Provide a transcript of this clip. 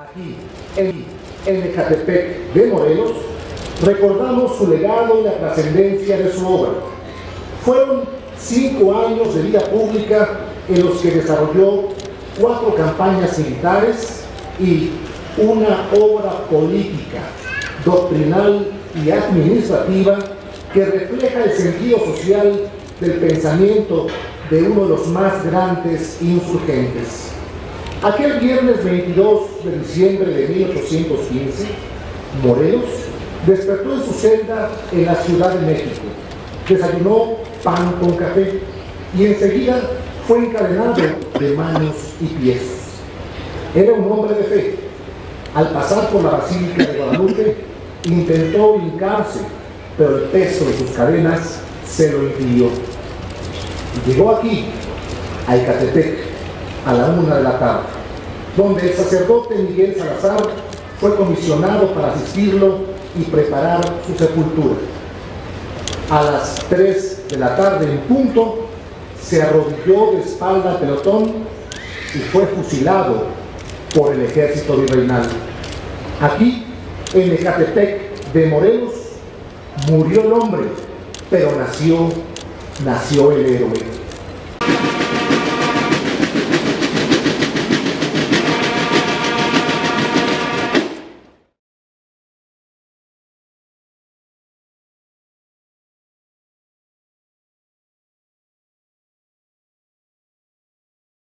Aquí, en, en Ecatepec de Morelos, recordamos su legado y la trascendencia de su obra. Fueron cinco años de vida pública en los que desarrolló cuatro campañas militares y una obra política, doctrinal y administrativa que refleja el sentido social del pensamiento de uno de los más grandes insurgentes. Aquel viernes 22 de diciembre de 1815, Morelos despertó en su celda en la Ciudad de México, desayunó pan con café y enseguida fue encadenado de manos y pies. Era un hombre de fe. Al pasar por la Basílica de Guadalupe, intentó hincarse, pero el peso de sus cadenas se lo impidió. Llegó aquí, a Ecatepec, a la una de la tarde, donde el sacerdote Miguel Salazar fue comisionado para asistirlo y preparar su sepultura. A las 3 de la tarde en punto, se arrodilló de espalda al pelotón y fue fusilado por el ejército virreinal. Aquí, en Ecatepec de Morelos, murió el hombre, pero nació, nació el héroe.